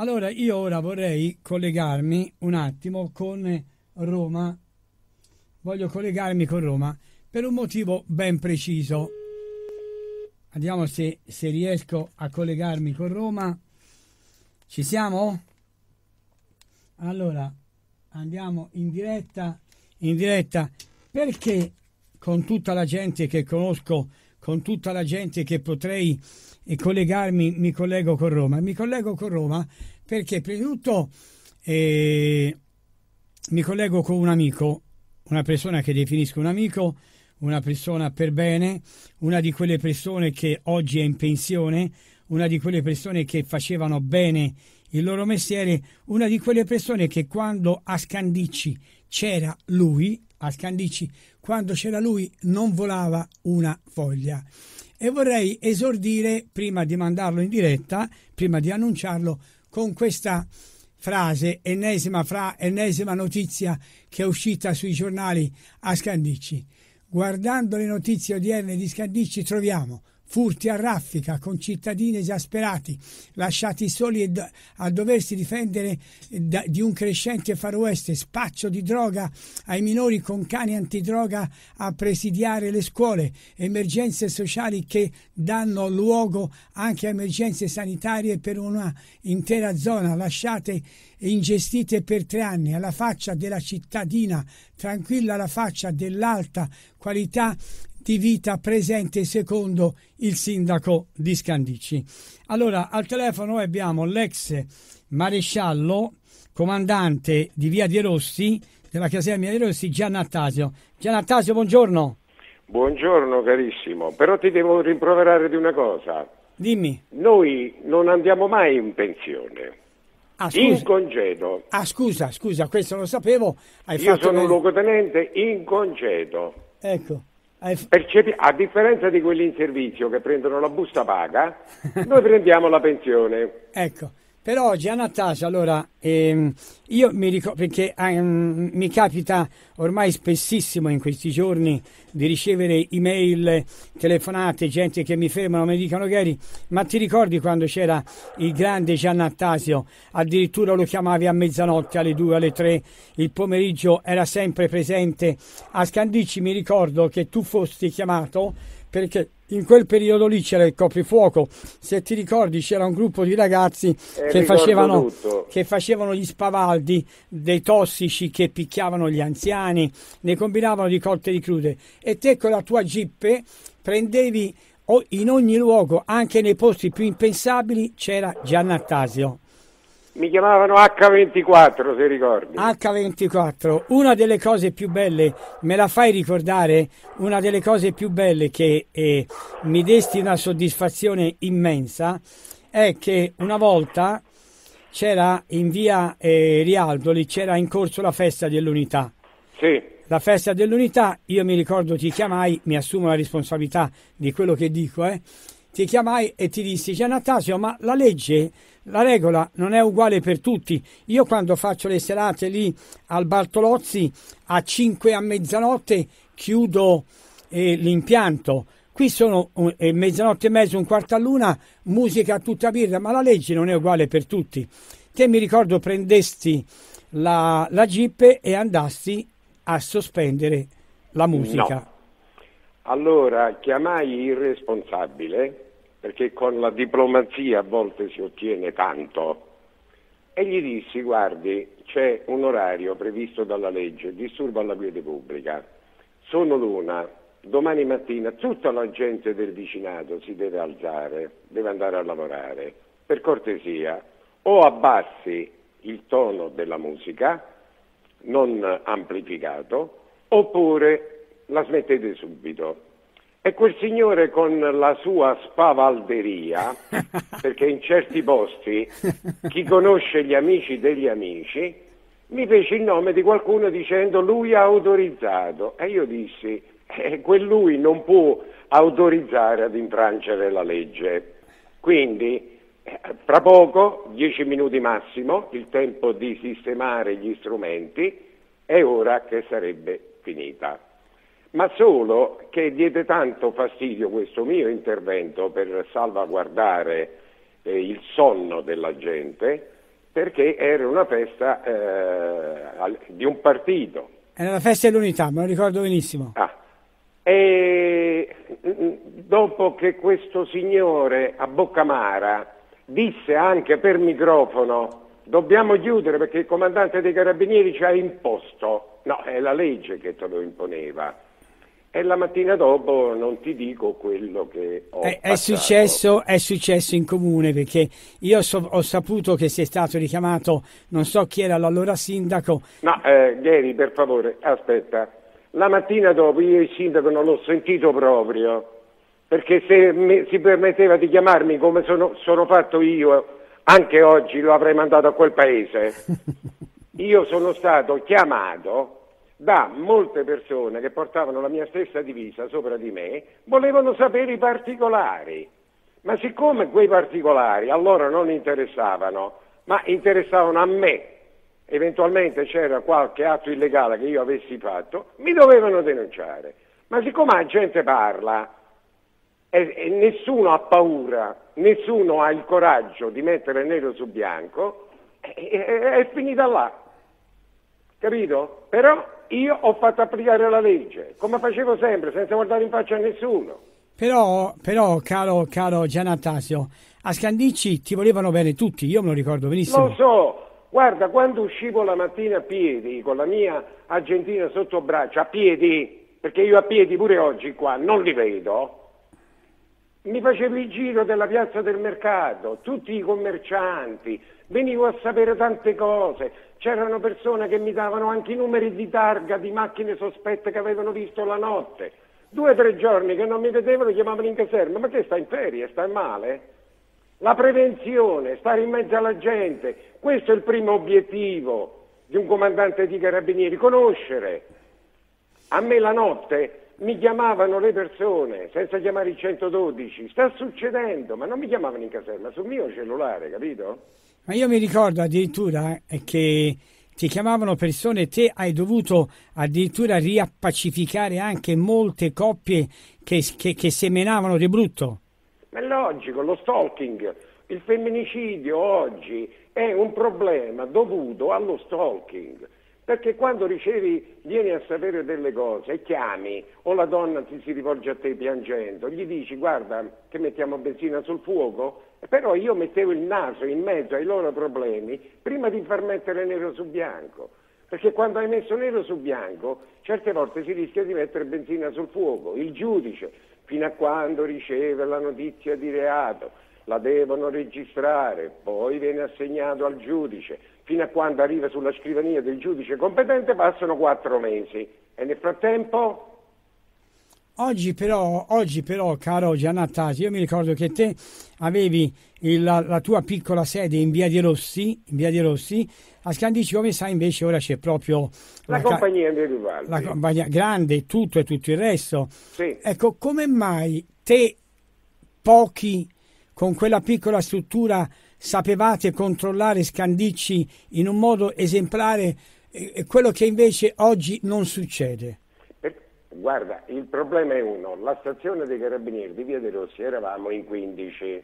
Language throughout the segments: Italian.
Allora io ora vorrei collegarmi un attimo con Roma. Voglio collegarmi con Roma per un motivo ben preciso. Andiamo se, se riesco a collegarmi con Roma. Ci siamo? Allora, andiamo in diretta, in diretta perché con tutta la gente che conosco, con tutta la gente che potrei collegarmi, mi collego con Roma. Mi collego con Roma perché prima di tutto eh, mi collego con un amico, una persona che definisco un amico, una persona per bene, una di quelle persone che oggi è in pensione, una di quelle persone che facevano bene il loro mestiere, una di quelle persone che quando a Scandicci c'era lui, a Scandicci, quando c'era lui non volava una foglia. E vorrei esordire, prima di mandarlo in diretta, prima di annunciarlo, con questa frase, ennesima, fra, ennesima notizia che è uscita sui giornali a Scandicci. Guardando le notizie odierne di Scandicci troviamo furti a raffica con cittadini esasperati, lasciati soli a doversi difendere di un crescente far west, spaccio di droga ai minori con cani antidroga a presidiare le scuole, emergenze sociali che danno luogo anche a emergenze sanitarie per una intera zona, lasciate ingestite per tre anni, alla faccia della cittadina, tranquilla alla faccia dell'alta qualità di vita presente secondo il sindaco di Scandicci. Allora, al telefono abbiamo l'ex maresciallo, comandante di Via di Rossi, della caserma di Rossi, Giannattasio. Giannattasio, buongiorno. Buongiorno carissimo, però ti devo rimproverare di una cosa. Dimmi. Noi non andiamo mai in pensione. Ah, in congedo. Ah, scusa, scusa, questo lo sapevo. Hai Io sono un luogotenente in congedo. Ecco. Percepi- a differenza di quelli in servizio che prendono la busta paga, noi prendiamo la pensione. Ecco, però Gianna Tascia, allora, ehm, io mi ricordo, perché ehm, mi capita ormai spessissimo in questi giorni di ricevere email, telefonate, gente che mi fermano, mi dicono Gary, ma ti ricordi quando c'era il grande Giannattasio, addirittura lo chiamavi a mezzanotte, alle due, alle tre, il pomeriggio era sempre presente. A Scandicci, mi ricordo che tu fosti chiamato perché in quel periodo lì c'era il coprifuoco, se ti ricordi c'era un gruppo di ragazzi eh, che, facevano, che, facevano, gli spavaldi dei tossici che picchiavano gli anziani, ne combinavano di cotte di crude. E te con la tua jeep prendevi in ogni luogo, anche nei posti più impensabili, c'era Giannattasio. Mi chiamavano H24, se ricordi. H24, una delle cose più belle, me la fai ricordare? Una delle cose più belle che eh, mi desti una soddisfazione immensa è che una volta c'era in via eh, Rialdoli, c'era in corso la festa dell'unità. Sì. La festa dell'unità, io mi ricordo ti chiamai, mi assumo la responsabilità di quello che dico, eh. Ti chiamai e ti dissi, Giannatasio, ma la legge la regola non è uguale per tutti. Io quando faccio le serate lì al Bartolozzi a 5 a mezzanotte chiudo eh, l'impianto. Qui sono eh, mezzanotte e mezzo, un quarto a luna, musica a tutta birra, ma la legge non è uguale per tutti. Te mi ricordo prendesti la, la jeep e andasti a sospendere la musica. No. Allora chiamai il responsabile perché con la diplomazia a volte si ottiene tanto. E gli dissi, guardi, c'è un orario previsto dalla legge, disturbo alla quiete pubblica, sono l'una, domani mattina tutta la gente del vicinato si deve alzare, deve andare a lavorare, per cortesia, o abbassi il tono della musica, non amplificato, oppure la smettete subito. E quel signore con la sua spavalderia, perché in certi posti chi conosce gli amici degli amici, mi fece il nome di qualcuno dicendo lui ha autorizzato. E io dissi, eh, quel lui non può autorizzare ad infrangere la legge. Quindi, eh, tra poco, dieci minuti massimo, il tempo di sistemare gli strumenti, è ora che sarebbe finita ma solo che diede tanto fastidio questo mio intervento per salvaguardare eh, il sonno della gente perché era una festa eh, di un partito. Era la festa dell'unità, me lo ricordo benissimo. Ah. E dopo che questo signore a Boccamara disse anche per microfono dobbiamo chiudere perché il comandante dei carabinieri ci ha imposto, no, è la legge che te lo imponeva e la mattina dopo non ti dico quello che ho è, è, successo, è successo, in comune perché io so, ho saputo che sei stato richiamato, non so chi era l'allora sindaco. No, eh, Gary, per favore, aspetta. La mattina dopo io il sindaco non l'ho sentito proprio, perché se mi, si permetteva di chiamarmi come sono, sono fatto io, anche oggi lo avrei mandato a quel paese. Io sono stato chiamato da molte persone che portavano la mia stessa divisa sopra di me, volevano sapere i particolari. Ma siccome quei particolari a loro non interessavano, ma interessavano a me, eventualmente c'era qualche atto illegale che io avessi fatto, mi dovevano denunciare. Ma siccome la gente parla e, e nessuno ha paura, nessuno ha il coraggio di mettere nero su bianco, è, è, è finita là. Capito? Però io ho fatto applicare la legge, come facevo sempre, senza guardare in faccia a nessuno. Però, però caro, caro Gianattasio, a Scandicci ti volevano bene tutti, io me lo ricordo benissimo. Lo so, guarda, quando uscivo la mattina a piedi, con la mia argentina sotto braccio, a piedi, perché io a piedi pure oggi qua non li vedo, mi facevo il giro della piazza del mercato, tutti i commercianti, venivo a sapere tante cose, c'erano persone che mi davano anche i numeri di targa di macchine sospette che avevano visto la notte. Due o tre giorni che non mi vedevano chiamavano in caserma, ma che sta in ferie, sta male? La prevenzione, stare in mezzo alla gente, questo è il primo obiettivo di un comandante di carabinieri, conoscere. A me la notte mi chiamavano le persone senza chiamare il 112, sta succedendo, ma non mi chiamavano in caserma, sul mio cellulare, capito? Ma io mi ricordo addirittura eh, che ti chiamavano persone e te hai dovuto addirittura riappacificare anche molte coppie che, che, che semenavano di brutto. Ma è logico, lo stalking, il femminicidio oggi è un problema dovuto allo stalking. Perché quando ricevi, vieni a sapere delle cose e chiami o la donna ti si rivolge a te piangendo, gli dici guarda che mettiamo benzina sul fuoco, però io mettevo il naso in mezzo ai loro problemi prima di far mettere nero su bianco. Perché quando hai messo nero su bianco, certe volte si rischia di mettere benzina sul fuoco. Il giudice, fino a quando riceve la notizia di reato, la devono registrare, poi viene assegnato al giudice, fino a quando arriva sulla scrivania del giudice competente passano quattro mesi e nel frattempo... Oggi però, oggi però caro Giannattasi, io mi ricordo che te avevi il, la, la, tua piccola sede in via di Rossi, in via di Rossi a Scandici come sai invece ora c'è proprio la, la compagnia ca- la compagnia grande, tutto e tutto il resto. Sì. Ecco, come mai te pochi con quella piccola struttura sapevate controllare Scandicci in un modo esemplare, eh, quello che invece oggi non succede? Guarda, il problema è uno, la stazione dei carabinieri di Via dei Rossi eravamo in 15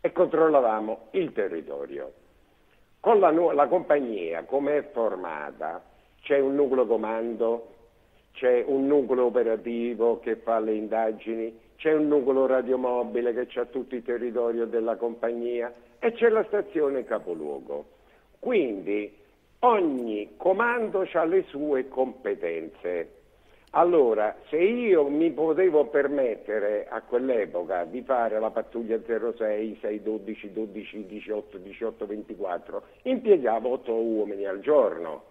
e controllavamo il territorio. Con la, la compagnia, come è formata, c'è un nucleo comando, c'è un nucleo operativo che fa le indagini, c'è un nucleo radiomobile che ha tutto il territorio della compagnia e c'è la stazione capoluogo. Quindi ogni comando ha le sue competenze. Allora, se io mi potevo permettere a quell'epoca di fare la pattuglia 06, 612, 12, 18, 18, 24, impiegavo otto uomini al giorno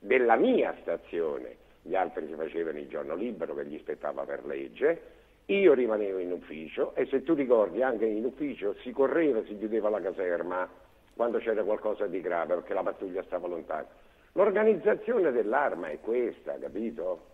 della mia stazione. Gli altri si facevano il giorno libero che gli spettava per legge io rimanevo in ufficio e se tu ricordi anche in ufficio si correva, si chiudeva la caserma quando c'era qualcosa di grave perché la pattuglia stava lontana. L'organizzazione dell'arma è questa, capito?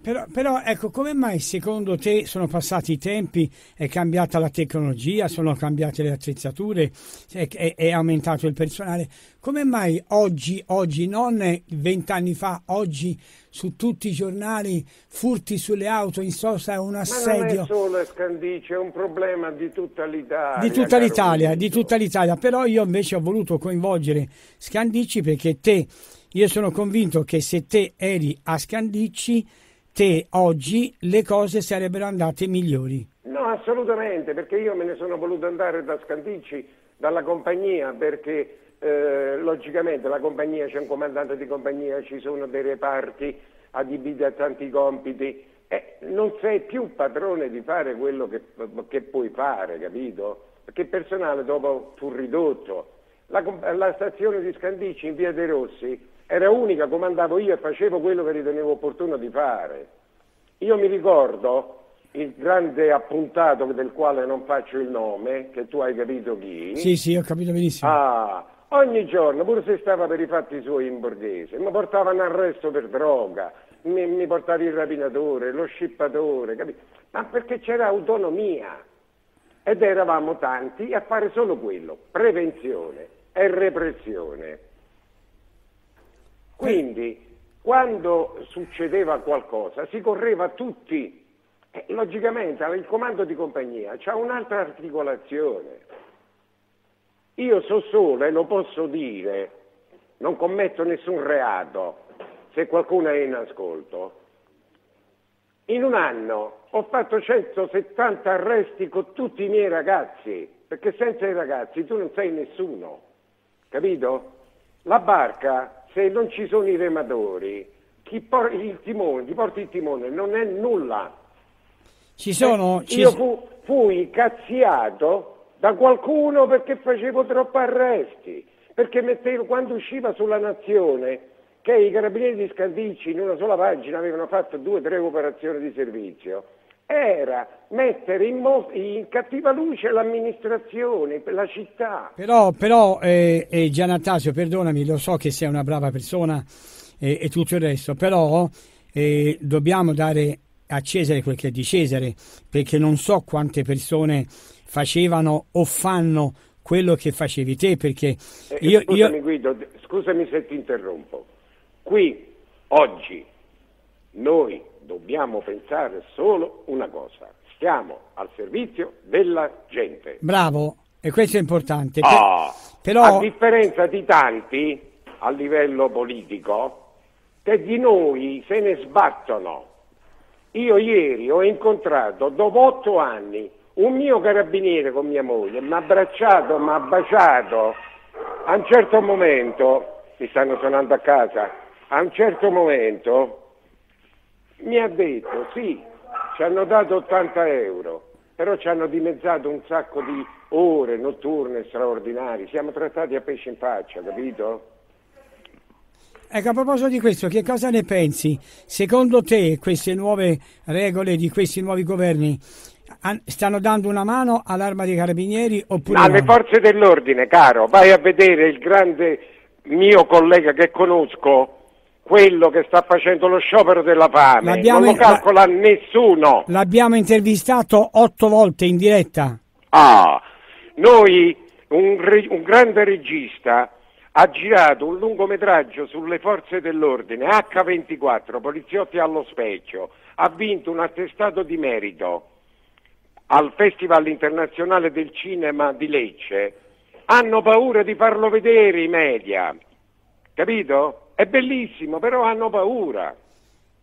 Però, però, ecco, come mai secondo te sono passati i tempi, è cambiata la tecnologia, sono cambiate le attrezzature, è, è, è aumentato il personale? Come mai oggi, oggi, non vent'anni fa, oggi su tutti i giornali, furti sulle auto, in sosta un assedio? Ma non è solo Scandici, è un problema di tutta l'Italia. Di tutta l'Italia, di tutta l'Italia. Però io invece ho voluto coinvolgere Scandicci perché te, io sono convinto che se te eri a Scandicci te oggi le cose sarebbero andate migliori. No, assolutamente, perché io me ne sono voluto andare da Scandicci, dalla compagnia, perché eh, logicamente la compagnia c'è un comandante di compagnia, ci sono dei reparti adibiti a tanti compiti, eh, non sei più padrone di fare quello che, che, puoi fare, capito? Perché il personale dopo fu ridotto. La, la stazione di Scandicci in via dei Rossi era unica, comandavo io e facevo quello che ritenevo opportuno di fare. Io mi ricordo il grande appuntato del quale non faccio il nome, che tu hai capito chi. Sì, sì, ho capito benissimo. Ah, ogni giorno, pure se stava per i fatti suoi in borghese, mi portavano arresto per droga, mi, mi portava il rapinatore, lo scippatore, capito? Ma perché c'era autonomia ed eravamo tanti a fare solo quello, prevenzione e repressione. Quindi quando succedeva qualcosa si correva tutti, eh, logicamente il comando di compagnia ha un'altra articolazione. Io so solo e lo posso dire, non commetto nessun reato, se qualcuno è in ascolto. In un anno ho fatto 170 arresti con tutti i miei ragazzi, perché senza i ragazzi tu non sei nessuno, capito? La barca se non ci sono i rematori, chi, por- il timone, chi porta il timone non è nulla. Ci sono, eh, ci io fu, fui cazziato da qualcuno perché facevo troppi arresti, perché mettevo, quando usciva sulla nazione che i carabinieri di Scandicci in una sola pagina avevano fatto due o tre operazioni di servizio, era mettere in, mo- in, cattiva luce l'amministrazione, la città. Però, però eh, eh, Giannatasio, perdonami, lo so che sei una brava persona eh, e tutto il resto, però eh, dobbiamo dare a Cesare quel che è di Cesare, perché non so quante persone facevano o fanno quello che facevi te, perché eh, io... Scusami io... Guido, scusami se ti interrompo. Qui, oggi, noi dobbiamo pensare solo una cosa, stiamo al servizio della gente. Bravo, e questo è importante. Ah, Però... A differenza di tanti a livello politico, che di noi se ne sbattono. Io ieri ho incontrato, dopo otto anni, un mio carabiniere con mia moglie, mi ha abbracciato, mi ha baciato. A un certo momento, mi stanno suonando a casa, a un certo momento mi ha detto sì, ci hanno dato 80 euro, però ci hanno dimezzato un sacco di ore notturne straordinarie, siamo trattati a pesce in faccia, capito? Ecco, a proposito di questo, che cosa ne pensi? Secondo te queste nuove regole di questi nuovi governi stanno dando una mano all'arma dei carabinieri oppure Alle no? forze dell'ordine, caro, vai a vedere il grande mio collega che conosco, quello che sta facendo lo sciopero della fame, l'abbiamo, non lo calcola la, nessuno. L'abbiamo intervistato otto volte in diretta. Ah, noi, un, un grande regista, ha girato un lungometraggio sulle forze dell'ordine, H24, Poliziotti allo specchio, ha vinto un attestato di merito al Festival internazionale del cinema di Lecce. Hanno paura di farlo vedere i media, capito? È bellissimo, però hanno paura.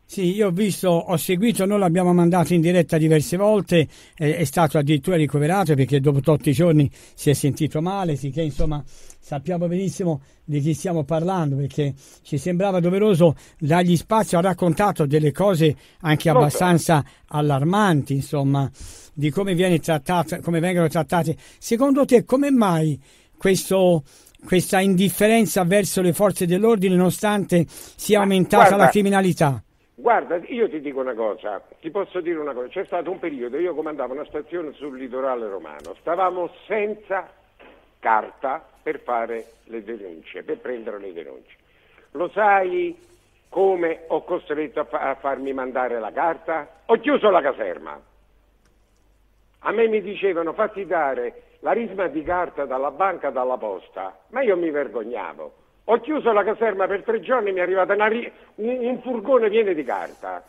Sì, io ho visto, ho seguito, noi l'abbiamo mandato in diretta diverse volte, è, è stato addirittura ricoverato perché dopo tutti i giorni si è sentito male, sì che insomma sappiamo benissimo di chi stiamo parlando perché ci sembrava doveroso dargli spazio, ha raccontato delle cose anche abbastanza allarmanti, insomma, di come, viene trattata, come vengono trattate. Secondo te come mai questo questa indifferenza verso le forze dell'ordine nonostante sia aumentata guarda, la criminalità? Guarda, io ti dico una cosa, ti posso dire una cosa, c'è stato un periodo, io comandavo una stazione sul litorale romano, stavamo senza carta per fare le denunce, per prendere le denunce. Lo sai come ho costretto a, fa- a farmi mandare la carta? Ho chiuso la caserma. A me mi dicevano fatti dare la risma di carta dalla banca, dalla posta, ma io mi vergognavo. Ho chiuso la caserma per tre giorni e mi è arrivato ri- un, furgone pieno di carta.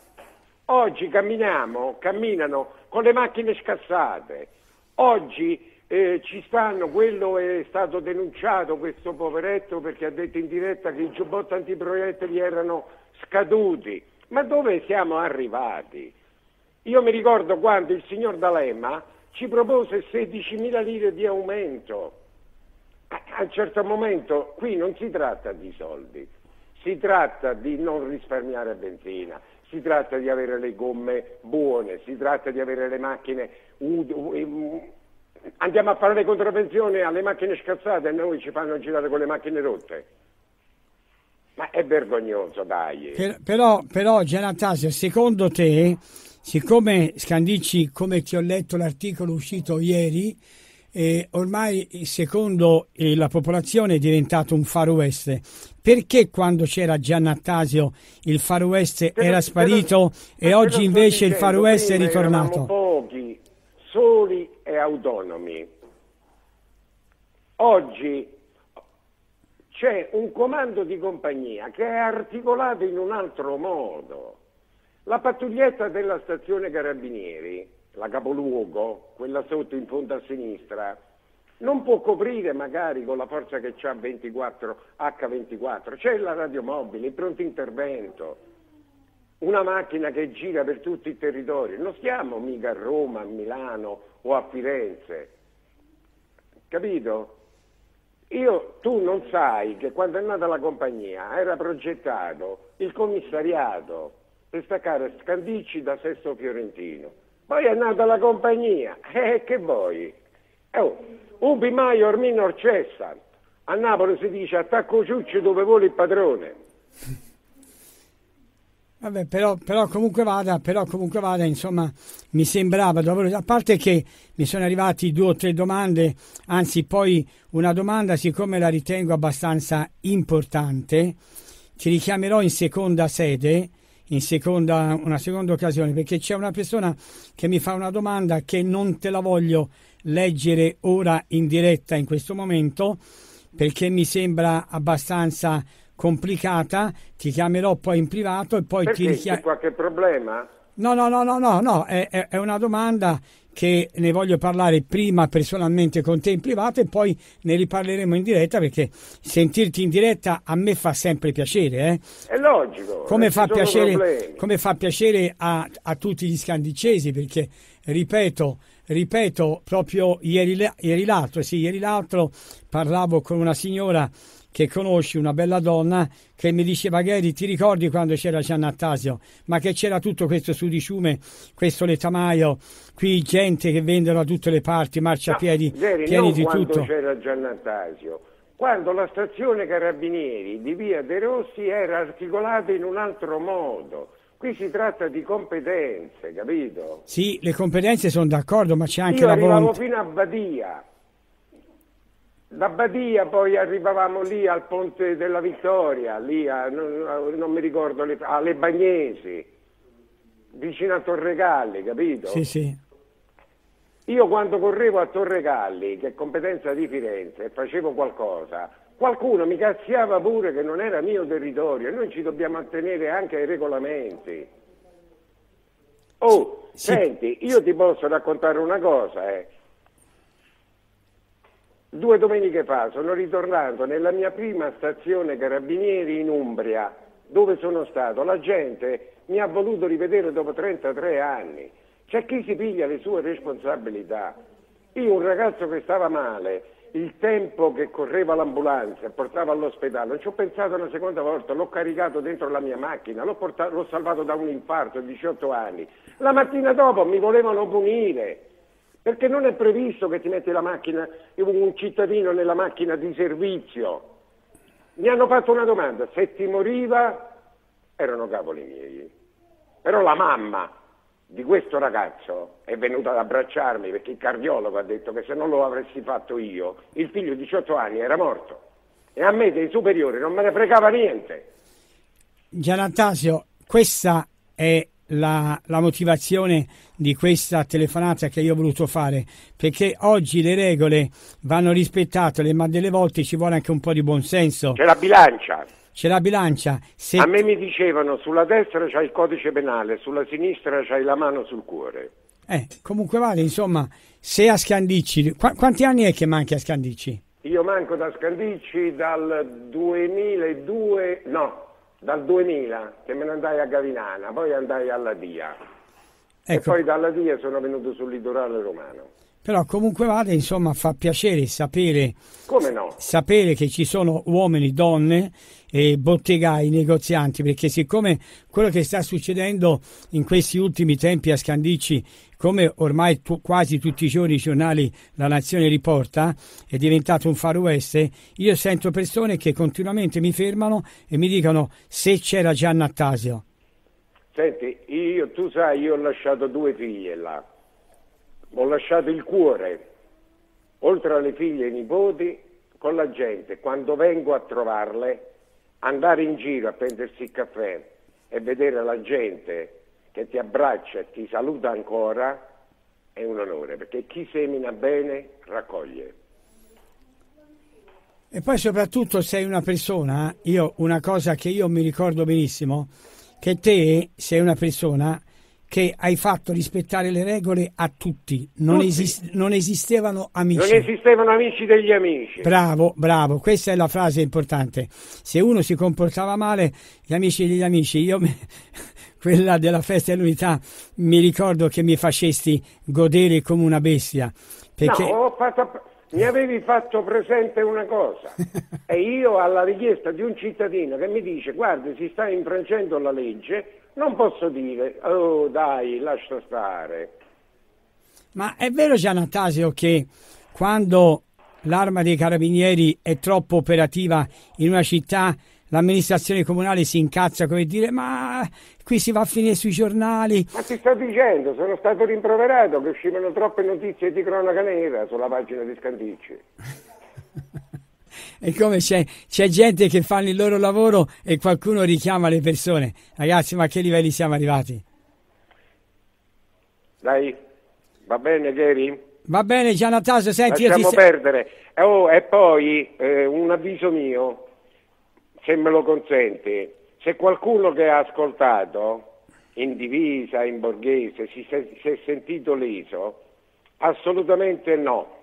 Oggi camminiamo, camminano con le macchine scassate. Oggi eh, ci stanno, quello è stato denunciato, questo poveretto, perché ha detto in diretta che i giubbotti antiproiettili erano scaduti. Ma dove siamo arrivati? Io mi ricordo quando il signor D'Alema ci propose 16.000 lire di aumento. A un certo momento qui non si tratta di soldi, si tratta di non risparmiare benzina, si tratta di avere le gomme buone, si tratta di avere le macchine andiamo a fare le contravvenzioni alle macchine scazzate e noi ci fanno girare con le macchine rotte. Ma è vergognoso, dai. Per, però, però Giannatasio, secondo te, siccome Scandicci, come ti ho letto l'articolo uscito ieri, eh, ormai secondo eh, la popolazione è diventato un Far West. Perché quando c'era Giannattasio il Far West era sparito e oggi invece il Far West è ritornato? pochi, soli e autonomi. Oggi c'è un comando di compagnia che è articolato in un altro modo. La pattuglietta della stazione Carabinieri, la capoluogo, quella sotto in fondo a sinistra, non può coprire magari con la forza che ha 24 H24, c'è la radiomobile, il pronto intervento, una macchina che gira per tutto il territorio, non stiamo mica a Roma, a Milano o a Firenze. Capito? Io, tu non sai che quando è nata la compagnia era progettato il commissariato per staccare Scandicci da Sesto Fiorentino. Poi è nata la compagnia, eh, che vuoi? Oh, ubi maior minor cessant. A Napoli si dice attacco ciucci dove vuole il padrone. Vabbè, però, però, comunque vada, però comunque vada, insomma, mi sembrava a parte che mi sono arrivati due o tre domande, anzi poi una domanda, siccome la ritengo abbastanza importante, ti richiamerò in seconda sede, in seconda, una seconda occasione, perché c'è una persona che mi fa una domanda che non te la voglio leggere ora in diretta in questo momento, perché mi sembra abbastanza complicata, ti chiamerò poi in privato e poi Perché ti richiamerò. C'è qualche problema? No, no, no, no, no, no. È, è, una domanda che ne voglio parlare prima personalmente con te in privato e poi ne riparleremo in diretta perché sentirti in diretta a me fa sempre piacere. Eh? È logico. Come, fa piacere, come fa piacere, a, a tutti gli scandicesi perché, ripeto, ripeto, proprio ieri, ieri l'altro, sì, ieri l'altro parlavo con una signora che conosci una bella donna che mi diceva Gheri ti ricordi quando c'era Giannattasio ma che c'era tutto questo sudiciume questo letamaio qui gente che vendono da tutte le parti marciapiedi no, pieni di quando tutto c'era Giannattasio quando la stazione Carabinieri di Via De Rossi era articolata in un altro modo Qui si tratta di competenze, capito? Sì, le competenze sono d'accordo, ma c'è anche Io la volontà. volontà. fino a Badia, da Badia poi arrivavamo lì al Ponte della Vittoria, lì a, non, non, mi ricordo, alle Bagnesi, vicino a Torregalli, capito? Sì, sì. Io quando correvo a Torregalli, che è competenza di Firenze, e facevo qualcosa, qualcuno mi cazziava pure che non era mio territorio e noi ci dobbiamo attenere anche ai regolamenti. Oh, sì. senti, io ti posso raccontare una cosa, eh. Due domeniche fa sono ritornato nella mia prima stazione carabinieri in Umbria, dove sono stato. La gente mi ha voluto rivedere dopo 33 anni. C'è chi si piglia le sue responsabilità. Io un ragazzo che stava male, il tempo che correva l'ambulanza e portava all'ospedale, non ci ho pensato una seconda volta, l'ho caricato dentro la mia macchina, l'ho, portato, l'ho salvato da un infarto a 18 anni. La mattina dopo mi volevano punire. Perché non è previsto che ti metti la macchina, un cittadino nella macchina di servizio. Mi hanno fatto una domanda, se ti moriva erano cavoli miei. Però la mamma di questo ragazzo è venuta ad abbracciarmi perché il cardiologo ha detto che se non lo avessi fatto io, il figlio di 18 anni era morto. E a me dei superiori non me ne fregava niente. Gianattasio, questa è la, la, motivazione di questa telefonata che io ho voluto fare, perché oggi le regole vanno rispettate, ma delle volte ci vuole anche un po' di buonsenso. C'è la bilancia. C'è la bilancia. Se... A me mi dicevano sulla destra c'hai il codice penale, sulla sinistra c'hai la mano sul cuore. Eh, comunque vale, insomma, se a Scandicci, qu- quanti anni è che manchi a Scandicci? Io manco da Scandicci dal 2002, no, dal 2000 che me ne andai a Gavinana, poi andai alla Dia ecco. e poi dalla Dia sono venuto sul litorale romano. Però comunque vada, insomma, fa piacere sapere, no? sapere che ci sono uomini, donne e bottegai, negozianti, perché siccome quello che sta succedendo in questi ultimi tempi a Scandicci, come ormai tu, quasi tutti i giorni i giornali La Nazione riporta, è diventato un far west, io sento persone che continuamente mi fermano e mi dicono se c'era Gian Attasio. Senti, io, tu sai, io ho lasciato due figlie là ho lasciato il cuore, oltre alle figlie e ai nipoti, con la gente. Quando vengo a trovarle, andare in giro a prendersi il caffè e vedere la gente che ti abbraccia e ti saluta ancora è un onore, perché chi semina bene raccoglie. E poi soprattutto sei una persona, io una cosa che io mi ricordo benissimo, che te sei una persona che hai fatto rispettare le regole a tutti, non, tutti. Esist- non, esistevano amici. Non esistevano amici degli amici. Bravo, bravo, questa è la frase importante. Se uno si comportava male, gli amici degli amici, io mi... quella della festa dell'unità mi ricordo che mi facesti godere come una bestia. Perché... No, fatto... mi avevi fatto presente una cosa e io alla richiesta di un cittadino che mi dice guarda si sta infrangendo la legge non posso dire, oh dai, lascia stare. Ma è vero Gianattasio che quando l'arma dei carabinieri è troppo operativa in una città, l'amministrazione comunale si incazza come dire ma qui si va a finire sui giornali. Ma ti sto dicendo, sono stato rimproverato che uscivano troppe notizie di cronaca nera sulla pagina di Scandicci. è come c'è, c'è, gente che fa il loro lavoro e qualcuno richiama le persone. Ragazzi, ma a che livelli siamo arrivati? Dai, va bene, Gary? Va bene, Gianataso, senti, Lasciamo io ti... perdere. Oh, e poi eh, un avviso mio, se me lo consente, se qualcuno che ha ascoltato in divisa, in borghese, si, si è sentito leso, assolutamente no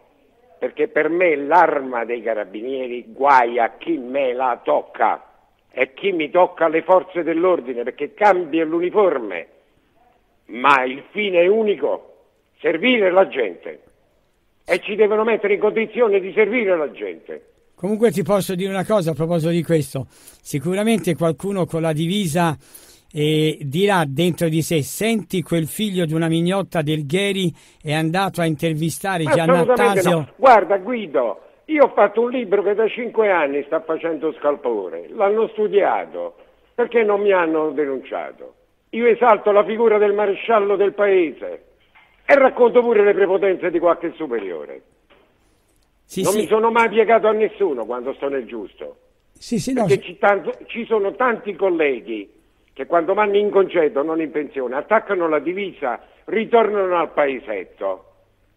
perché per me l'arma dei carabinieri guai a chi me la tocca e chi mi tocca le forze dell'ordine perché cambia l'uniforme, ma il fine è unico, servire la gente e ci devono mettere in condizione di servire la gente. Comunque ti posso dire una cosa a proposito di questo, sicuramente qualcuno con la divisa e dirà dentro di sé senti quel figlio di una mignotta del Gheri è andato a intervistare Giannattasio no. guarda Guido io ho fatto un libro che da cinque anni sta facendo scalpore. L'hanno studiato. Perché non mi hanno denunciato? Io esalto la figura del maresciallo del paese e racconto pure le prepotenze di qualche superiore sì, non sì. mi sono mai piegato a nessuno quando sto nel giusto sì, sì, perché no, ci, tanto, ci sono tanti colleghi che quando vanno in congedo, non in pensione, attaccano la divisa, ritornano al paesetto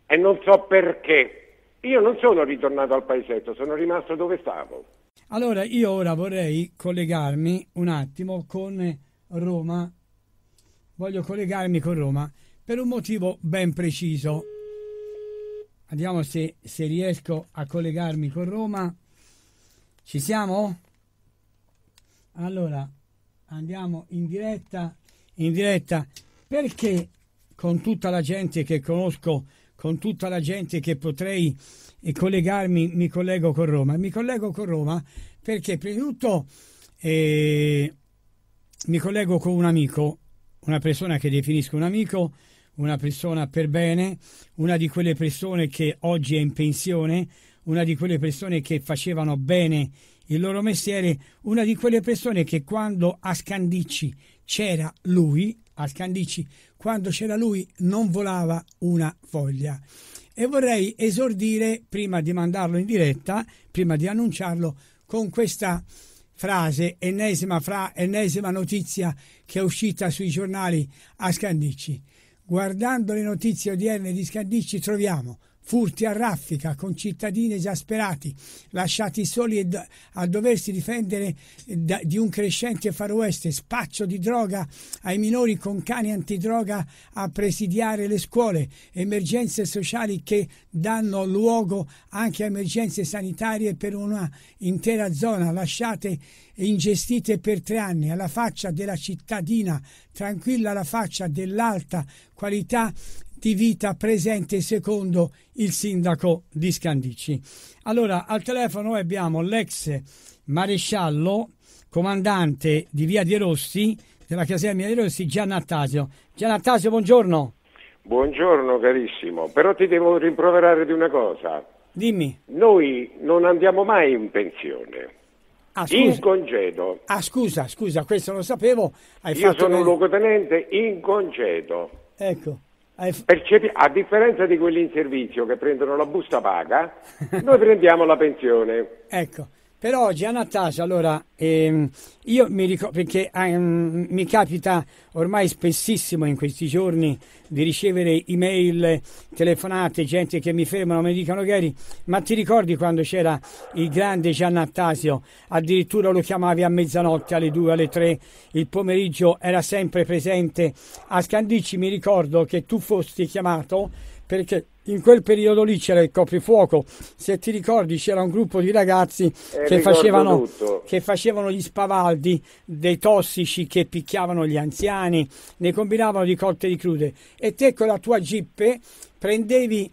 e non so perché. Io non sono ritornato al paesetto, sono rimasto dove stavo. Allora io ora vorrei collegarmi un attimo con Roma. Voglio collegarmi con Roma per un motivo ben preciso. Vediamo se, se riesco a collegarmi con Roma. Ci siamo? Allora, andiamo in diretta, in diretta perché con tutta la gente che conosco, con tutta la gente che potrei eh, collegarmi, mi collego con Roma. Mi collego con Roma perché prima di tutto eh, mi collego con un amico, una persona che definisco un amico, una persona per bene, una di quelle persone che oggi è in pensione, una di quelle persone che facevano bene il loro mestiere, una di quelle persone che quando a Scandicci c'era lui, a Scandicci, quando c'era lui non volava una foglia. E vorrei esordire, prima di mandarlo in diretta, prima di annunciarlo, con questa frase, ennesima, fra, ennesima notizia che è uscita sui giornali a Scandicci. Guardando le notizie odierne di Scandicci troviamo furti a raffica con cittadini esasperati, lasciati soli a doversi difendere di un crescente far west, spaccio di droga ai minori con cani antidroga a presidiare le scuole, emergenze sociali che danno luogo anche a emergenze sanitarie per una intera zona, lasciate ingestite per tre anni, alla faccia della cittadina tranquilla, alla faccia dell'alta qualità di vita presente secondo il sindaco di Scandicci. Allora, al telefono abbiamo l'ex maresciallo, comandante di Via di Rossi, della caserma di Rossi, Giannattasio. Giannattasio, buongiorno. Buongiorno carissimo, però ti devo rimproverare di una cosa. Dimmi. Noi non andiamo mai in pensione. Ah, in congedo. Ah, scusa, scusa, questo lo sapevo. Hai Io sono un luogotenente in congedo. Ecco. Percepi- a differenza di quelli in servizio che prendono la busta paga, noi prendiamo la pensione. Ecco, però Giannatasio, allora, ehm, io mi ricordo, perché ehm, mi capita ormai spessissimo in questi giorni di ricevere email, telefonate, gente che mi fermano, mi dicono Gary, ma ti ricordi quando c'era il grande Giannattasio, addirittura lo chiamavi a mezzanotte, alle due, alle tre, il pomeriggio era sempre presente. A Scandicci, mi ricordo che tu fosti chiamato perché in quel periodo lì c'era il coprifuoco, se ti ricordi c'era un gruppo di ragazzi eh, che, facevano, che, facevano, gli spavaldi dei tossici che picchiavano gli anziani, ne combinavano di cotte di crude. E te con la tua jeep prendevi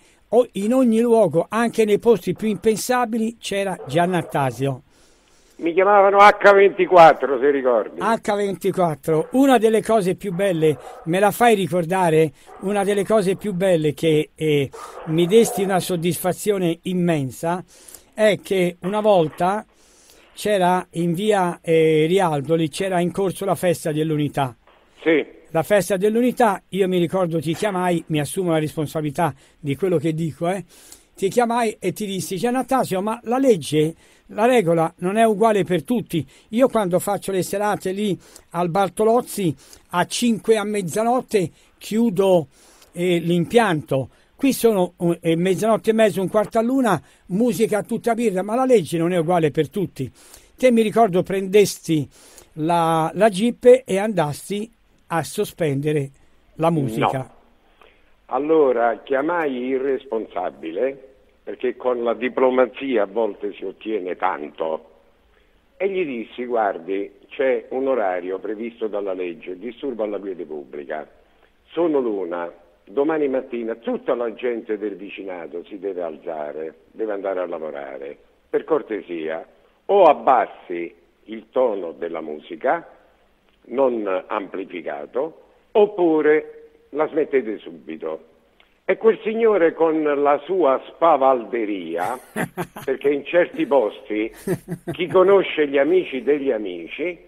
in ogni luogo, anche nei posti più impensabili, c'era Giannattasio. Mi chiamavano H24, se ricordi. H24, una delle cose più belle, me la fai ricordare? Una delle cose più belle che eh, mi desti una soddisfazione immensa è che una volta c'era in via eh, Rialdoli, c'era in corso la festa dell'unità. Sì. La festa dell'unità, io mi ricordo ti chiamai, mi assumo la responsabilità di quello che dico, eh, ti chiamai e ti dissi, Giannatasio, ma la legge la regola non è uguale per tutti. Io quando faccio le serate lì al Bartolozzi a 5 a mezzanotte chiudo eh, l'impianto. Qui sono eh, mezzanotte e mezzo, un quarto all'una, musica a tutta birra, ma la legge non è uguale per tutti. Te mi ricordo prendesti la, la jeep e andasti a sospendere la musica. No. Allora chiamai il responsabile perché con la diplomazia a volte si ottiene tanto. E gli dissi, guardi, c'è un orario previsto dalla legge, disturbo alla quiete pubblica, sono l'una, domani mattina tutta la gente del vicinato si deve alzare, deve andare a lavorare, per cortesia, o abbassi il tono della musica, non amplificato, oppure la smettete subito. E quel signore con la sua spavalderia, perché in certi posti chi conosce gli amici degli amici,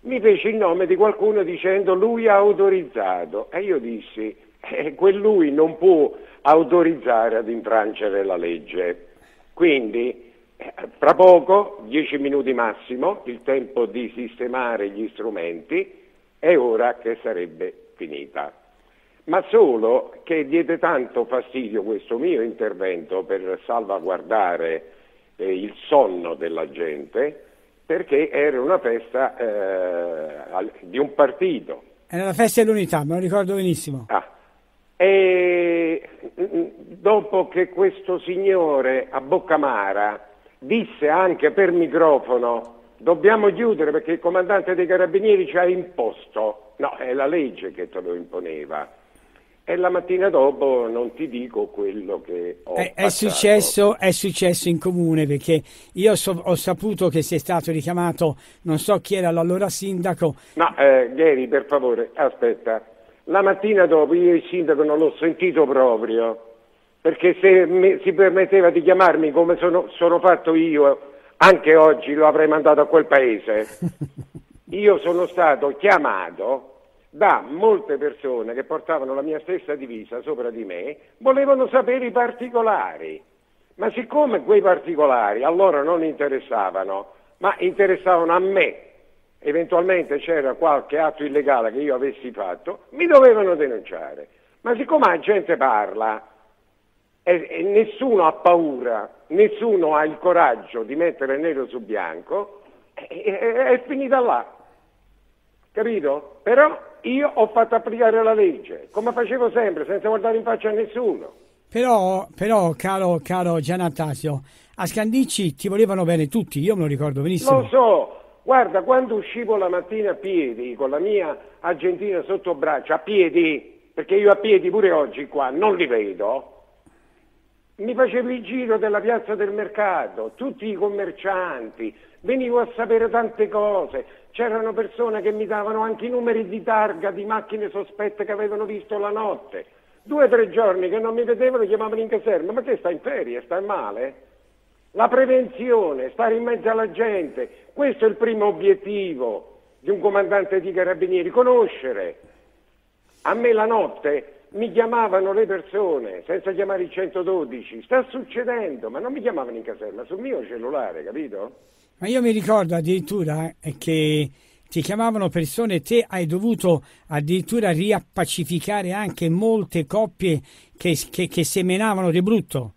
mi fece il nome di qualcuno dicendo lui ha autorizzato. E io dissi, eh, quel lui non può autorizzare ad infrangere la legge. Quindi, eh, fra poco, dieci minuti massimo, il tempo di sistemare gli strumenti, è ora che sarebbe finita ma solo che diede tanto fastidio questo mio intervento per salvaguardare eh, il sonno della gente perché era una festa eh, di un partito. Era la festa dell'unità, me lo ricordo benissimo. Ah. E mm, dopo che questo signore a Boccamara disse anche per microfono dobbiamo chiudere perché il comandante dei carabinieri ci ha imposto, no, è la legge che te lo imponeva e la mattina dopo non ti dico quello che ho è, è, successo, è successo, in comune perché io so, ho saputo che sei stato richiamato, non so chi era l'allora sindaco. No, eh, ieri per favore, aspetta. La mattina dopo io il sindaco non l'ho sentito proprio, perché se mi, si permetteva di chiamarmi come sono, sono fatto io, anche oggi lo avrei mandato a quel paese. io sono stato chiamato da molte persone che portavano la mia stessa divisa sopra di me, volevano sapere i particolari. Ma siccome quei particolari a loro non interessavano, ma interessavano a me. Eventualmente c'era qualche atto illegale che io avessi fatto, mi dovevano denunciare. Ma siccome la gente parla e, e nessuno ha paura, nessuno ha il coraggio di mettere nero su bianco, è, è, è finita là. Capito? Però io ho fatto applicare la legge, come facevo sempre, senza guardare in faccia a nessuno. Però, però caro, caro Gianattasio, a Scandicci ti volevano bene tutti, io me lo ricordo benissimo. Lo so, guarda, quando uscivo la mattina a piedi con la mia argentina sotto braccio, a piedi, perché io a piedi pure oggi qua non li vedo, mi facevo il giro della piazza del mercato, tutti i commercianti, venivo a sapere tante cose, c'erano persone che mi davano anche i numeri di targa di macchine sospette che avevano visto la notte. Due o tre giorni che non mi vedevano chiamavano in caserma, ma che sta in ferie, sta male? La prevenzione, stare in mezzo alla gente, questo è il primo obiettivo di un comandante di carabinieri, conoscere. A me la notte mi chiamavano le persone senza chiamare il 112, sta succedendo, ma non mi chiamavano in caserma, sul mio cellulare, capito? Ma io mi ricordo addirittura eh, che ti chiamavano persone te hai dovuto addirittura riappacificare anche molte coppie che, che, che semenavano di brutto.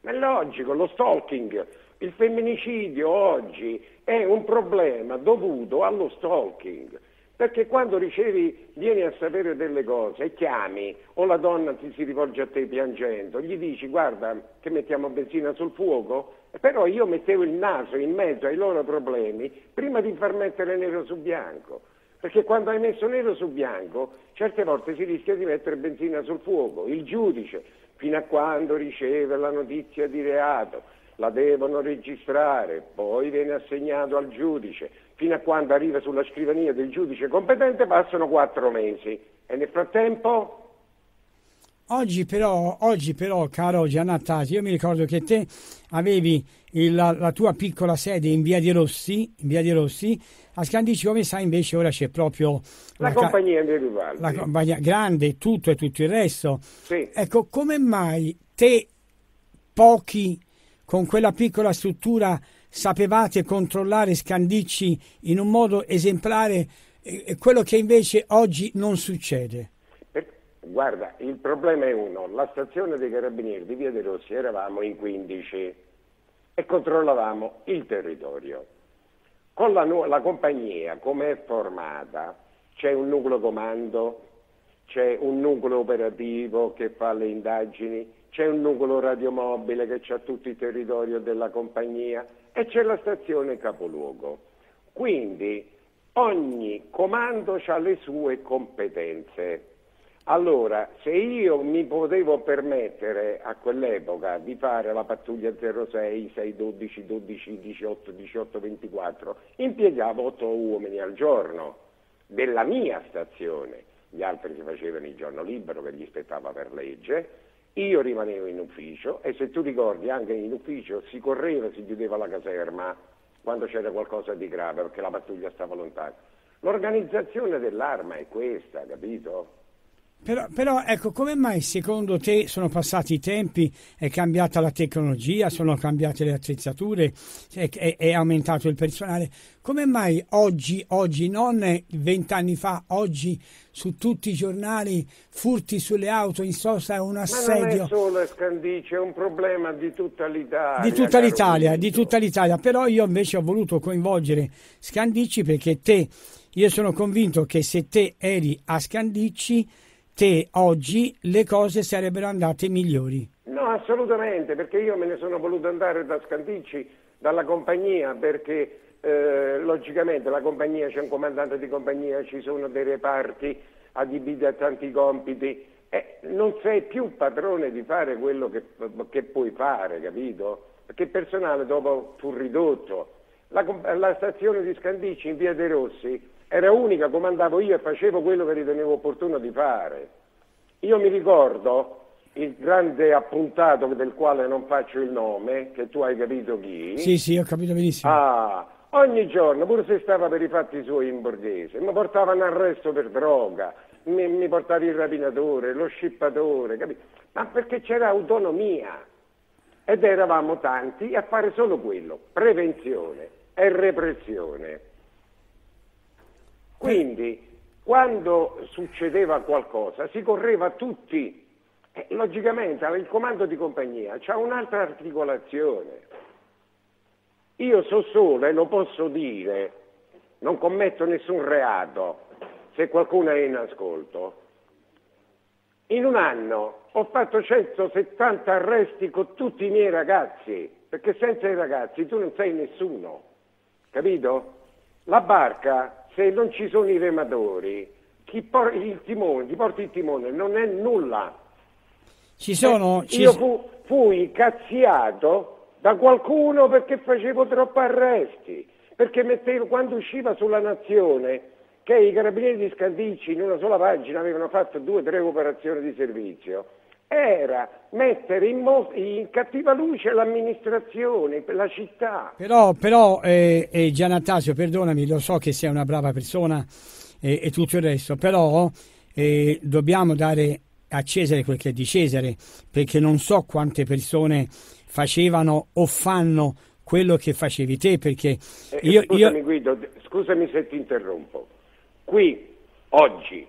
Ma è logico, lo stalking, il femminicidio oggi è un problema dovuto allo stalking. Perché quando ricevi, vieni a sapere delle cose e chiami o la donna ti si rivolge a te piangendo, gli dici guarda che mettiamo benzina sul fuoco, però io mettevo il naso in mezzo ai loro problemi prima di far mettere nero su bianco. Perché quando hai messo nero su bianco, certe volte si rischia di mettere benzina sul fuoco. Il giudice fino a quando riceve la notizia di reato, la devono registrare, poi viene assegnato al giudice, fino a quando arriva sulla scrivania del giudice competente passano quattro mesi e nel frattempo... Oggi però, oggi però caro Giannattasi, io mi ricordo che te avevi il, la, la, tua piccola sede in via di Rossi, in via di Rossi a Scandici, come sai invece ora c'è proprio la, la compagnia di Vivaldi. La compagnia grande, tutto e tutto il resto. Sì. Ecco, come mai te, pochi, con quella piccola struttura, sapevate controllare Scandicci in un modo esemplare, eh, quello che invece oggi non succede? Guarda, il problema è uno, la stazione dei carabinieri di Via dei Rossi eravamo in 15 e controllavamo il territorio. Con la, la compagnia, come è formata, c'è un nucleo comando, c'è un nucleo operativo che fa le indagini, c'è un nucleo radiomobile che ha tutto il territorio della compagnia e c'è la stazione capoluogo. Quindi ogni comando ha le sue competenze. Allora, se io mi potevo permettere a quell'epoca di fare la pattuglia 06, 6, 12, 12, 18, 18, 24, impiegavo 8 uomini al giorno della mia stazione. Gli altri si facevano il giorno libero che gli spettava per legge, io rimanevo in ufficio e se tu ricordi anche in ufficio si correva, si chiudeva la caserma quando c'era qualcosa di grave perché la pattuglia stava lontana. L'organizzazione dell'arma è questa, capito? Però, però, ecco, come mai secondo te sono passati i tempi, è cambiata la tecnologia, sono cambiate le attrezzature, è, è, è aumentato il personale? Come mai oggi, oggi, non vent'anni fa, oggi su tutti i giornali, furti sulle auto, in sosta un assedio? Ma non è solo Scandice, è un problema di tutta l'Italia. Di tutta l'Italia, di tutta l'Italia. Però io invece ho voluto coinvolgere Scandicci perché te, io sono convinto che se te eri a Scandicci te oggi le cose sarebbero andate migliori. No, assolutamente, perché io me ne sono voluto andare da Scandicci, dalla compagnia, perché eh, logicamente la compagnia c'è un comandante di compagnia, ci sono dei reparti adibiti a tanti compiti e non sei più padrone di fare quello che, che puoi fare, capito? Perché il personale dopo fu ridotto. La, la stazione di Scandicci in via dei Rossi era unica, comandavo io e facevo quello che ritenevo opportuno di fare. Io mi ricordo il grande appuntato del quale non faccio il nome, che tu hai capito chi. Sì, sì, ho capito benissimo. Ah, ogni giorno, pure se stava per i fatti suoi in borghese, mi portavano arresto per droga, mi, mi portava il rapinatore, lo scippatore, capito? Ma perché c'era autonomia ed eravamo tanti a fare solo quello, prevenzione. è repressione. Quindi quando succedeva qualcosa si correva tutti, eh, logicamente il comando di compagnia c'ha un'altra articolazione. Io so solo e lo posso dire, non commetto nessun reato se qualcuno è in ascolto. In un anno ho fatto 170 arresti con tutti i miei ragazzi, perché senza i ragazzi tu non sei nessuno, capito? La barca, se non ci sono i rematori, chi, por- il timone, chi porta il timone non è nulla. Ci sono... Eh, ci io fu, fui cazziato da qualcuno perché facevo troppi arresti, perché mettevo, quando usciva sulla nazione che i carabinieri di Scandicci in una sola pagina avevano fatto due o tre operazioni di servizio, era mettere in, mo- in cattiva luce l'amministrazione, la città. Però, però eh, eh, Gianattasio, perdonami, lo so che sei una brava persona eh, e tutto il resto, però eh, dobbiamo dare a Cesare quel che è di Cesare, perché non so quante persone facevano o fanno quello che facevi te, perché Eh, io... scusami io- Guido, scusami se ti interrompo. Qui, oggi,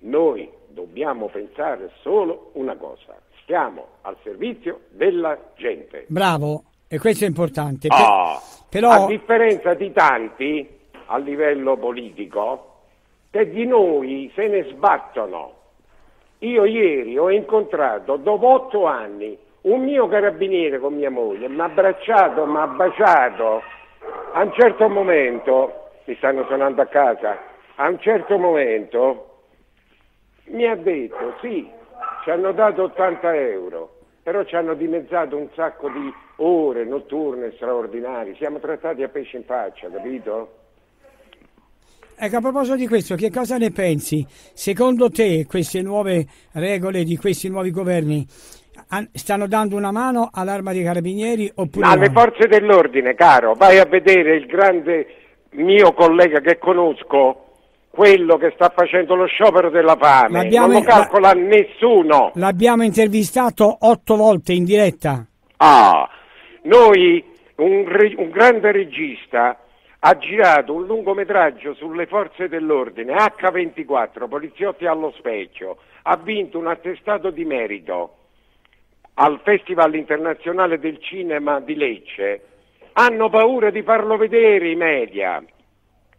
noi dobbiamo pensare solo una cosa. Stiamo al servizio della gente. Bravo, e questo è importante. Ah, però... A differenza di tanti a livello politico, che di noi se ne sbattono. Io ieri ho incontrato, dopo otto anni, un mio carabiniere con mia moglie, mi ha abbracciato, mi ha baciato. A un certo momento, mi stanno suonando a casa, a un certo momento mi ha detto sì, ci hanno dato 80 euro, però ci hanno dimezzato un sacco di ore notturne straordinarie, siamo trattati a pesce in faccia, capito? Ecco, a proposito di questo, che cosa ne pensi? Secondo te queste nuove regole di questi nuovi governi stanno dando una mano all'arma dei carabinieri oppure Alle no? forze dell'ordine, caro, vai a vedere il grande mio collega che conosco, quello che sta facendo lo sciopero della fame, L'abbiamo- non lo calcola nessuno. L'abbiamo intervistato otto volte in diretta. Ah, noi, un, un grande regista, ha girato un lungometraggio sulle forze dell'ordine, H24, Poliziotti allo specchio, ha vinto un attestato di merito al Festival internazionale del cinema di Lecce. Hanno paura di farlo vedere i media,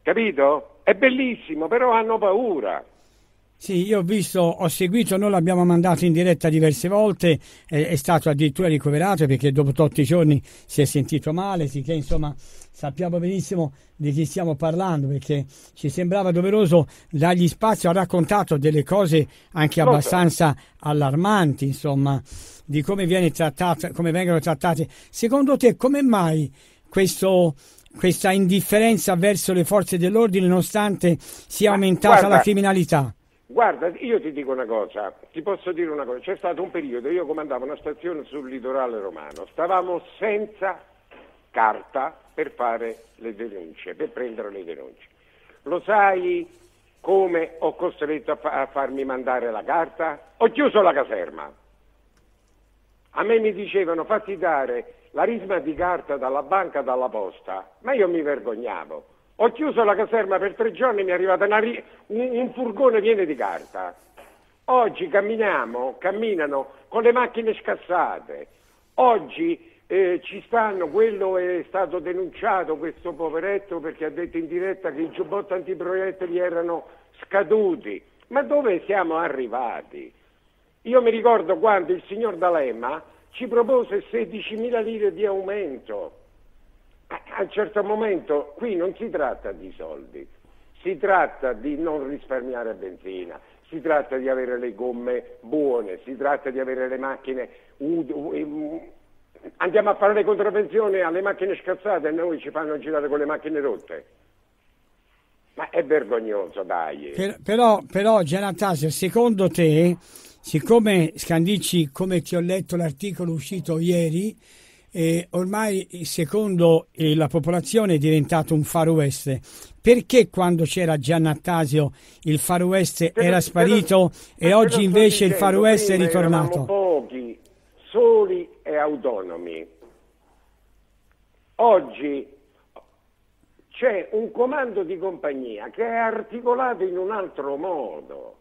capito? È bellissimo, però hanno paura. Sì, io ho visto, ho seguito, noi l'abbiamo mandato in diretta diverse volte, è, è stato addirittura ricoverato perché dopo tutti i giorni si è sentito male, sicché insomma sappiamo benissimo di chi stiamo parlando perché ci sembrava doveroso dargli spazio, ha raccontato delle cose anche abbastanza allarmanti, insomma, di come viene trattata, come vengono trattate. Secondo te come mai questo questa indifferenza verso le forze dell'ordine nonostante sia aumentata guarda, la criminalità? Guarda, io ti dico una cosa, ti posso dire una cosa, c'è stato un periodo, io comandavo una stazione sul litorale romano, stavamo senza carta per fare le denunce, per prendere le denunce. Lo sai come ho costretto a, fa- a farmi mandare la carta? Ho chiuso la caserma. A me mi dicevano fatti dare la risma di carta dalla banca, dalla posta, ma io mi vergognavo. Ho chiuso la caserma per tre giorni e mi è arrivata una ri- un, un furgone pieno di carta. Oggi camminiamo, camminano con le macchine scassate. Oggi eh, ci stanno, quello è stato denunciato, questo poveretto, perché ha detto in diretta che i giubbotti antiproiettili erano scaduti. Ma dove siamo arrivati? Io mi ricordo quando il signor D'Alema ci propose 16.000 lire di aumento. A un certo momento qui non si tratta di soldi, si tratta di non risparmiare benzina, si tratta di avere le gomme buone, si tratta di avere le macchine. Andiamo a fare le contravvenzioni alle macchine scazzate e noi ci fanno girare con le macchine rotte. Ma è vergognoso, dai. Per- però, però Giannatasio, secondo te, siccome Scandicci, come ti ho letto l'articolo uscito ieri, eh, ormai secondo eh, la popolazione è diventato un Far West, perché quando c'era Giannattasio il Far West lo- era sparito te e oggi invece il Far West è ritornato? pochi, soli e autonomi. Oggi c'è un comando di compagnia che è articolato in un altro modo.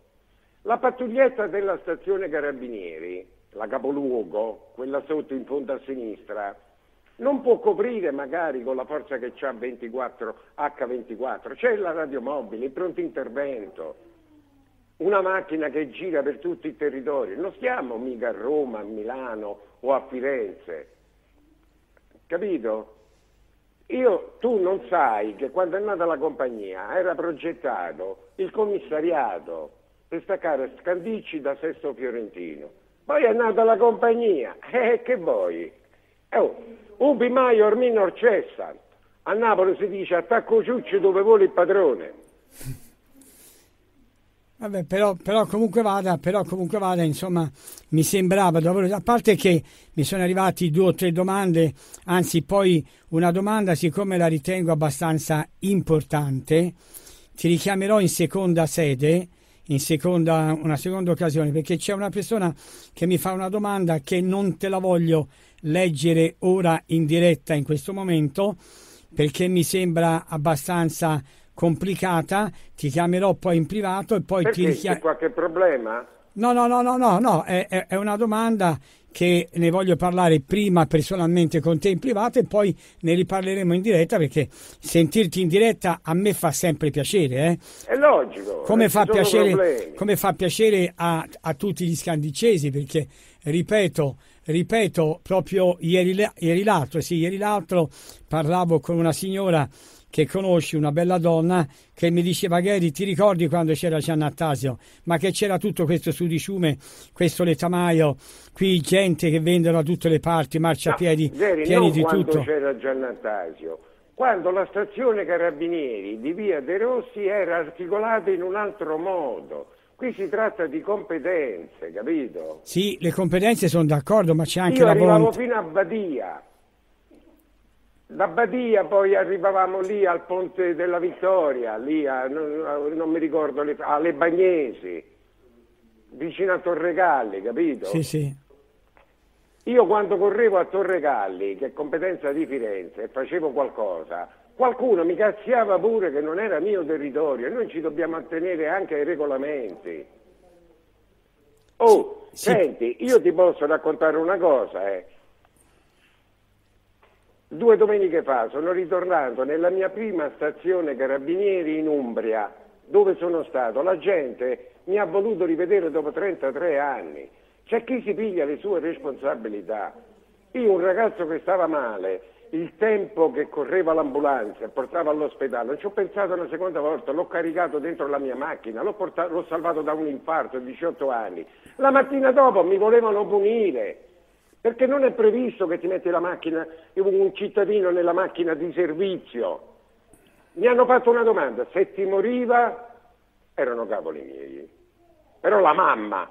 La pattuglietta della stazione Carabinieri, la capoluogo, quella sotto in fondo a sinistra, non può coprire magari con la forza che ha 24 H24, c'è la radiomobile, il pronto intervento, una macchina che gira per tutto il territorio, non stiamo mica a Roma, a Milano o a Firenze, capito? Io, tu non sai che quando è nata la compagnia era progettato il commissariato per staccare Scandicci da Sesto Fiorentino. Poi è nata la compagnia. Eh, che vuoi? Oh, ubi maior minor cessant. A Napoli si dice attacco ciucci dove vuole il padrone. Vabbè, però, però, comunque vada, però comunque vada, insomma, mi sembrava, a parte che mi sono arrivati due o tre domande, anzi poi una domanda, siccome la ritengo abbastanza importante, ti richiamerò in seconda sede, in seconda, una seconda occasione, perché c'è una persona che mi fa una domanda che non te la voglio leggere ora in diretta in questo momento, perché mi sembra abbastanza complicata, ti chiamerò poi in privato e poi Perché ti richiamerò. C'è qualche problema? No, no, no, no, no, no. È, è, una domanda che ne voglio parlare prima personalmente con te in privato e poi ne riparleremo in diretta perché sentirti in diretta a me fa sempre piacere. Eh? È logico. Come fa piacere, come fa piacere a, a, tutti gli scandicesi perché, ripeto, ripeto, proprio ieri, ieri l'altro, sì, ieri l'altro parlavo con una signora che conosci una bella donna che mi diceva Gary ti ricordi quando c'era Giannattasio ma che c'era tutto questo sudiciume questo letamaio qui gente che vendono da tutte le parti marciapiedi no, Gary, pieni di quando tutto c'era Giannattasio quando la stazione Carabinieri di Via De Rossi era articolata in un altro modo Qui si tratta di competenze, capito? Sì, le competenze sono d'accordo, ma c'è anche Io la volontà. arrivavo fino a Badia, da Badia poi arrivavamo lì al Ponte della Vittoria, lì a, non, non, mi ricordo, le, alle Bagnesi, vicino a Torregalli, capito? Sì, sì. Io quando correvo a Torregalli, che è competenza di Firenze, e facevo qualcosa, qualcuno mi cazziava pure che non era mio territorio e noi ci dobbiamo attenere anche ai regolamenti. Oh, sì. senti, io ti posso raccontare una cosa, eh. Due domeniche fa sono ritornato nella mia prima stazione carabinieri in Umbria, dove sono stato. La gente mi ha voluto rivedere dopo 33 anni. C'è chi si piglia le sue responsabilità. Io un ragazzo che stava male, il tempo che correva l'ambulanza e portava all'ospedale, ci ho pensato una seconda volta, l'ho caricato dentro la mia macchina, l'ho, portato, l'ho salvato da un infarto a 18 anni. La mattina dopo mi volevano punire perché non è previsto che ti metti la macchina, un cittadino nella macchina di servizio. Mi hanno fatto una domanda, se ti moriva erano cavoli miei. Però la mamma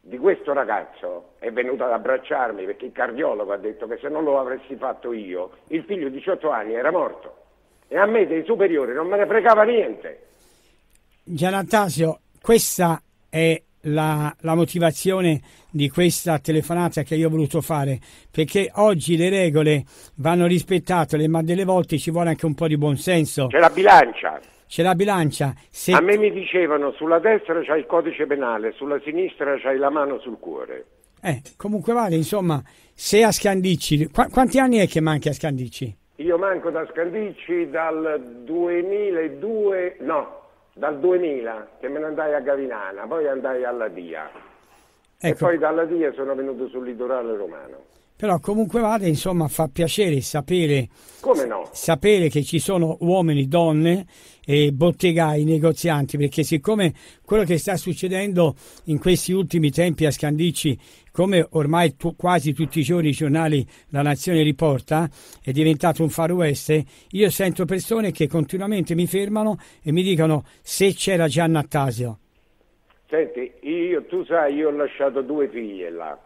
di questo ragazzo è venuta ad abbracciarmi perché il cardiologo ha detto che se non lo avessi fatto io, il figlio di 18 anni era morto. E a me dei superiori non me ne fregava niente. Gianattasio, questa è la, la, motivazione di questa telefonata che io ho voluto fare, perché oggi le regole vanno rispettate, ma delle volte ci vuole anche un po' di buonsenso. C'è la bilancia. C'è la bilancia. Se... A me mi dicevano sulla destra c'hai il codice penale, sulla sinistra c'hai la mano sul cuore. Eh, comunque vale, insomma, se a Scandicci, qu- quanti anni è che manchi a Scandicci? Io manco da Scandicci dal 2002, no, dal 2000 che me ne andai a Gavinana, poi andai alla Dia ecco. e poi dalla Dia sono venuto sul litorale romano. Però comunque vada, insomma, fa piacere sapere, no? sapere che ci sono uomini, donne e bottegai, negozianti, perché siccome quello che sta succedendo in questi ultimi tempi a Scandicci, come ormai tu, quasi tutti i giorni i giornali La Nazione riporta, è diventato un far west, io sento persone che continuamente mi fermano e mi dicono se c'era Gianna Attasio. Senti, io, tu sai, io ho lasciato due figlie là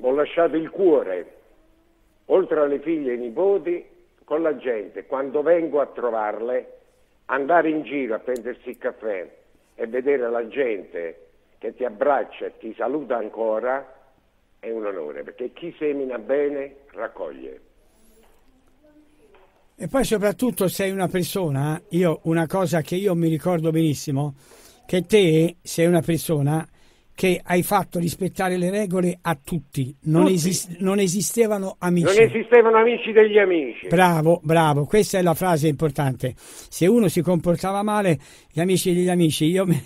ho lasciato il cuore, oltre alle figlie e ai nipoti, con la gente. Quando vengo a trovarle, andare in giro a prendersi il caffè e vedere la gente che ti abbraccia e ti saluta ancora è un onore, perché chi semina bene raccoglie. E poi soprattutto sei una persona, io una cosa che io mi ricordo benissimo, che te sei una persona che hai fatto rispettare le regole a tutti, non, Tutti. esist- non esistevano amici. Non esistevano amici degli amici. Bravo, bravo, questa è la frase importante. Se uno si comportava male, gli amici degli amici, io me-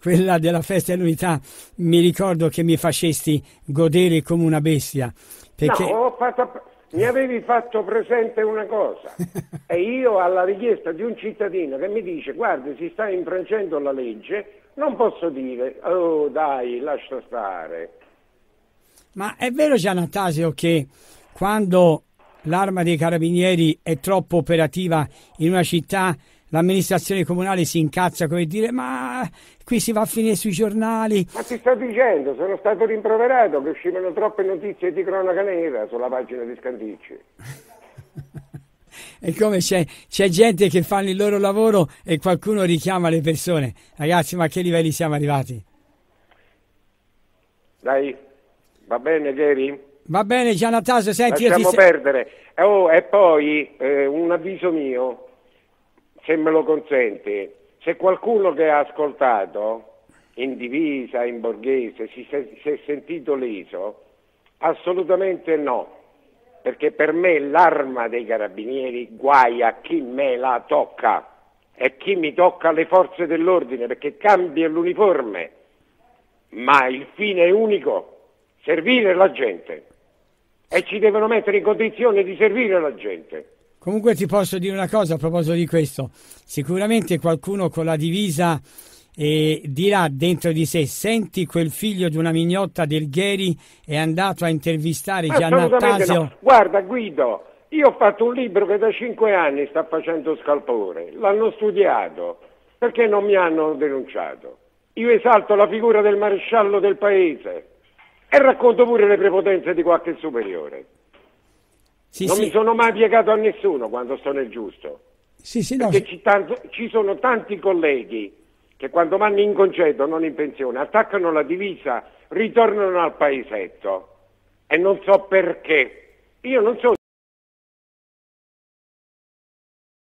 quella della festa dell'unità mi ricordo che mi facesti godere come una bestia. Perché No, fatto- mi avevi fatto presente una cosa e io alla richiesta di un cittadino che mi dice guarda si sta infrangendo la legge non posso dire oh dai lascia stare Ma è vero Giannatasio che quando l'arma dei carabinieri è troppo operativa in una città, l'amministrazione comunale si incazza come dire ma qui si va a finire sui giornali. ma ti sto dicendo sono stato rimproverato che uscivano troppe notizie di cronaca nera sulla pagina di Scandicci E come c'è, c'è gente che fa il loro lavoro e qualcuno richiama le persone. Ragazzi, ma a che livelli siamo arrivati? dai va bene Gary? Va bene Giannatasio, senti, io ti lasciamo perdere E oh, e poi eh, un avviso mio se me lo consente se qualcuno che ha ascoltato in divisa, in borghese, si, si è sentito leso, assolutamente no, perché per me l'arma dei carabinieri guai a chi me la tocca e chi mi tocca le forze dell'ordine, perché cambia l'uniforme, ma il fine è unico, servire la gente e ci devono mettere in condizione di servire la gente. Comunque ti posso dire una cosa a proposito di questo. Sicuramente qualcuno con la divisa eh, dirà dentro di sé, senti quel figlio di una mignotta del Gheri è andato a intervistare Giannattasio. no. Guarda Guido, io ho fatto un libro che da cinque anni sta facendo scalpore, l'hanno studiato, perché non mi hanno denunciato? Io esalto la figura del maresciallo del paese e racconto pure le prepotenze di qualche superiore. Sì, non sì, mi sono mai piegato a nessuno quando sto nel giusto. sì, sì, no, Perché ci, tanto- ci sono tanti colleghi che quando vanno in congedo, non in pensione, attaccano la divisa, ritornano al paesetto e non so perché. Io non so